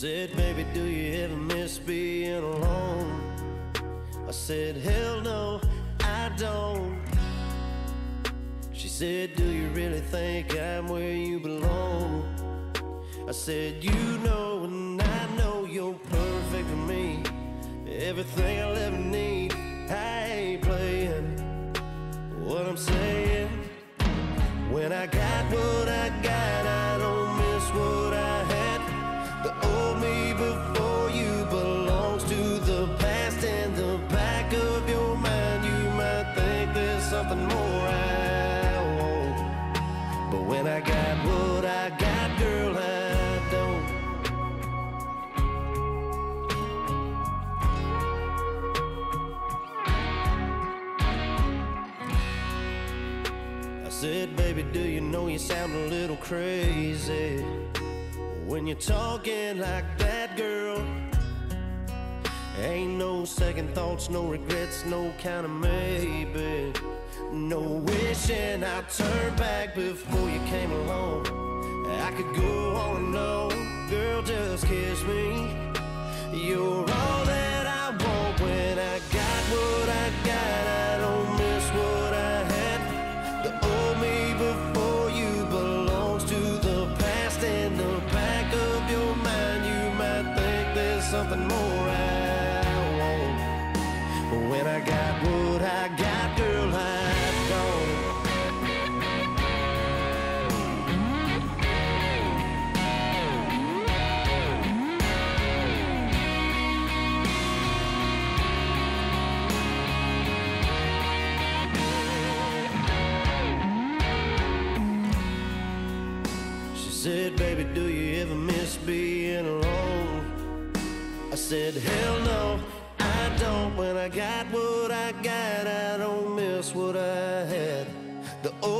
said, baby, do you ever miss being alone? I said, hell no, I don't. She said, do you really think I'm where you belong? I said, you know, and I know you're perfect for me. Everything something more I want. But when I got what I got, girl, I don't. I said, baby, do you know you sound a little crazy when you're talking like that, girl? Ain't no second thoughts, no regrets, no kind of maybe. No wishing I turned back before you came along. I could go on and on, girl, just kiss me. You're all that I want when I got what I got. I don't miss what I had. The old me before you belongs to the past. In the back of your mind, you might think there's something more I want. But when I got said, baby, do you ever miss being alone? I said, hell no, I don't. When I got what I got, I don't miss what I had. The old